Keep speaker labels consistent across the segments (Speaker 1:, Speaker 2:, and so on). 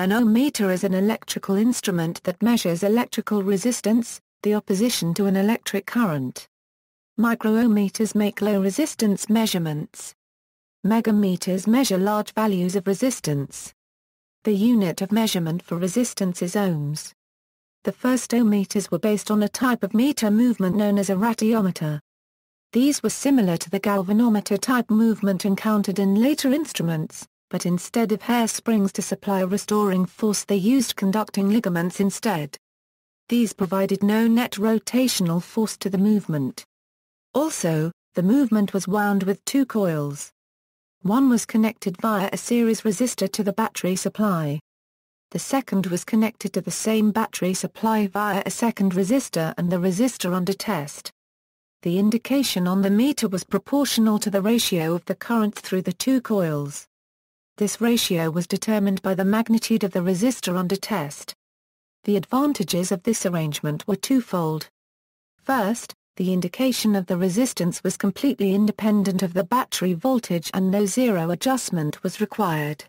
Speaker 1: An ohmmeter is an electrical instrument that measures electrical resistance, the opposition to an electric current. Microohmmeters make low-resistance measurements. Megohmmeters measure large values of resistance. The unit of measurement for resistance is ohms. The first ohmmeters were based on a type of meter movement known as a ratiometer. These were similar to the galvanometer type movement encountered in later instruments, but instead of hair springs to supply a restoring force they used conducting ligaments instead. These provided no net rotational force to the movement. Also, the movement was wound with two coils. One was connected via a series resistor to the battery supply. The second was connected to the same battery supply via a second resistor and the resistor under test. The indication on the meter was proportional to the ratio of the current through the two coils. This ratio was determined by the magnitude of the resistor under test. The advantages of this arrangement were twofold. First, the indication of the resistance was completely independent of the battery voltage and no zero adjustment was required.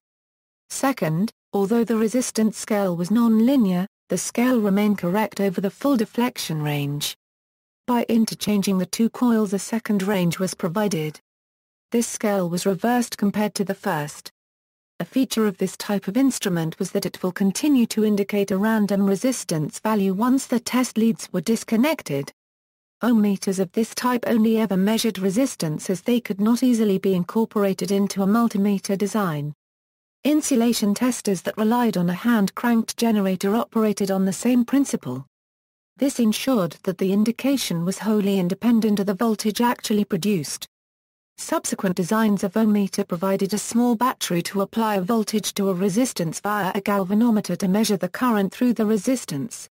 Speaker 1: Second, although the resistance scale was non-linear, the scale remained correct over the full deflection range. By interchanging the two coils a second range was provided. This scale was reversed compared to the first. A feature of this type of instrument was that it will continue to indicate a random resistance value once the test leads were disconnected. Ohmmeters of this type only ever measured resistance as they could not easily be incorporated into a multimeter design. Insulation testers that relied on a hand-cranked generator operated on the same principle. This ensured that the indication was wholly independent of the voltage actually produced. Subsequent designs of ohmmeter provided a small battery to apply a voltage to a resistance via a galvanometer to measure the current through the resistance.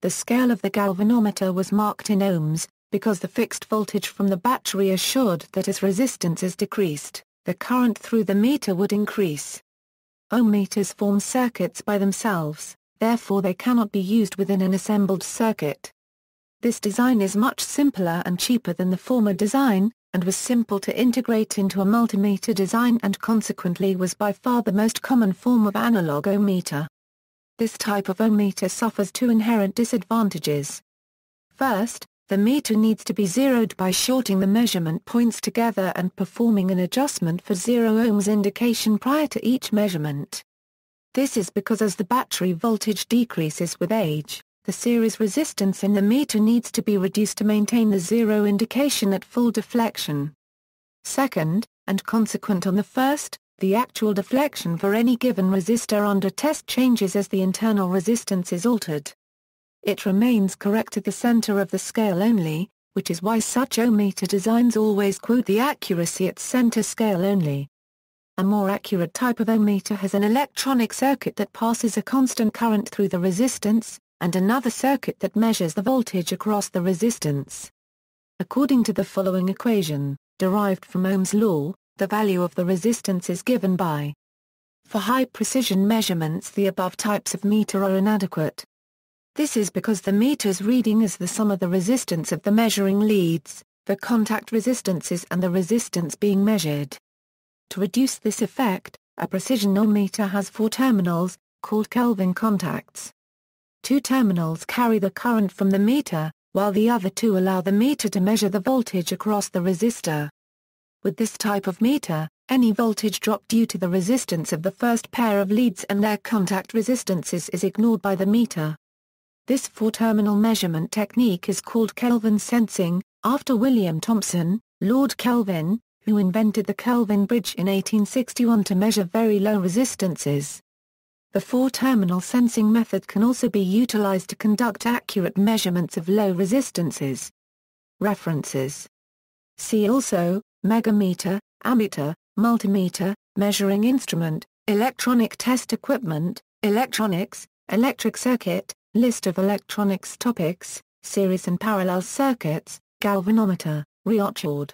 Speaker 1: The scale of the galvanometer was marked in ohms, because the fixed voltage from the battery assured that as resistance is decreased, the current through the meter would increase. Ohmmeters form circuits by themselves, therefore they cannot be used within an assembled circuit. This design is much simpler and cheaper than the former design, and was simple to integrate into a multimeter design and consequently was by far the most common form of analog ohmmeter. This type of ohmmeter suffers two inherent disadvantages. First, the meter needs to be zeroed by shorting the measurement points together and performing an adjustment for zero ohms indication prior to each measurement. This is because as the battery voltage decreases with age, the series resistance in the meter needs to be reduced to maintain the zero indication at full deflection. Second, and consequent on the first, the actual deflection for any given resistor under test changes as the internal resistance is altered. It remains correct at the center of the scale only, which is why such ohmmeter designs always quote the accuracy at center scale only. A more accurate type of ohmmeter has an electronic circuit that passes a constant current through the resistance, and another circuit that measures the voltage across the resistance. According to the following equation, derived from Ohm's law, the value of the resistance is given by. For high-precision measurements the above types of meter are inadequate. This is because the meter's reading is the sum of the resistance of the measuring leads, the contact resistances and the resistance being measured. To reduce this effect, a precision ohmmeter has four terminals, called Kelvin contacts. Two terminals carry the current from the meter, while the other two allow the meter to measure the voltage across the resistor. With this type of meter, any voltage drop due to the resistance of the first pair of leads and their contact resistances is ignored by the meter. This four-terminal measurement technique is called Kelvin sensing, after William Thomson, Lord Kelvin, who invented the Kelvin bridge in 1861 to measure very low resistances. The four-terminal sensing method can also be utilized to conduct accurate measurements of low resistances. References See also, megohmmeter, ammeter, multimeter, measuring instrument, electronic test equipment, electronics, electric circuit, list of electronics topics, series and parallel circuits, galvanometer, Rheochord.